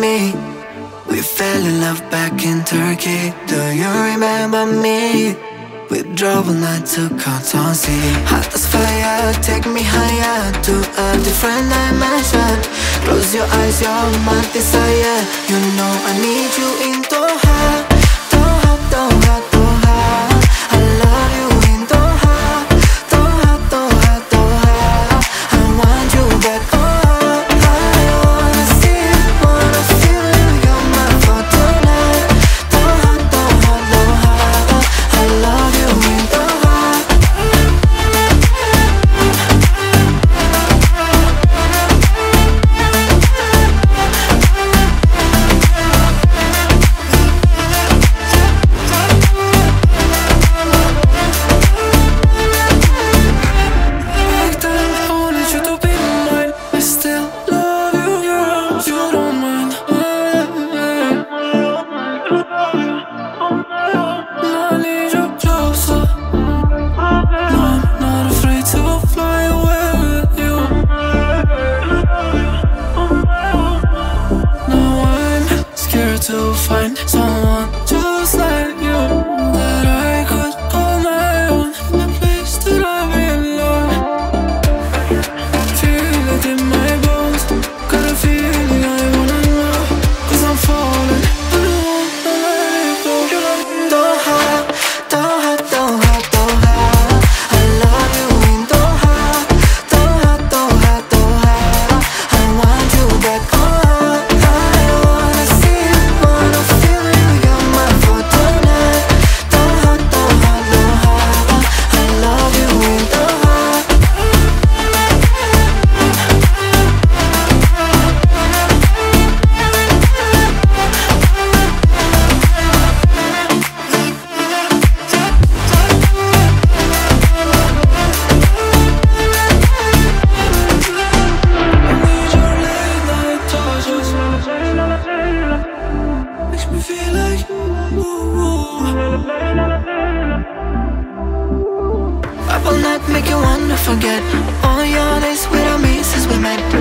me? We fell in love back in Turkey. Do you remember me? We drove all night to Canton City. Hot as fire, take me higher to a different dimension. Close your eyes, you're my desire. You know I need you in Doha, Doha, Doha. so far Will not make you wanna forget. All your days without me since we met.